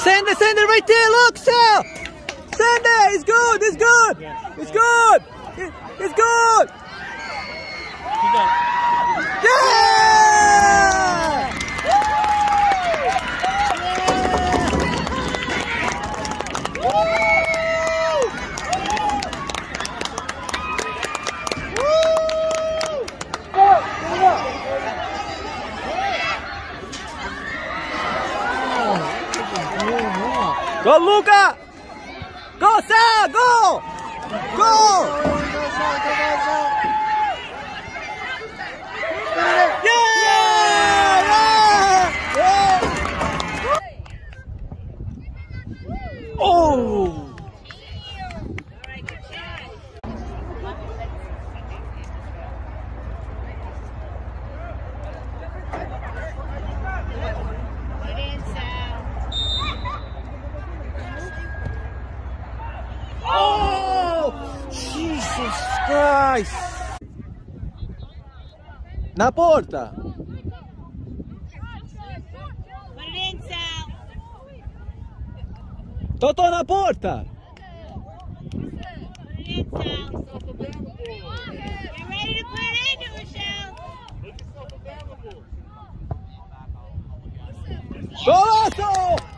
Sander, Sander, right there, look, Sal! Sander, it's good, it's good! It's good! It's good! It's good. Go, Luca! Go, Sal! Go! Go! Yeah! Yeah! Yeah! Oh! Christ! Na porta! Totó na porta! Golaço!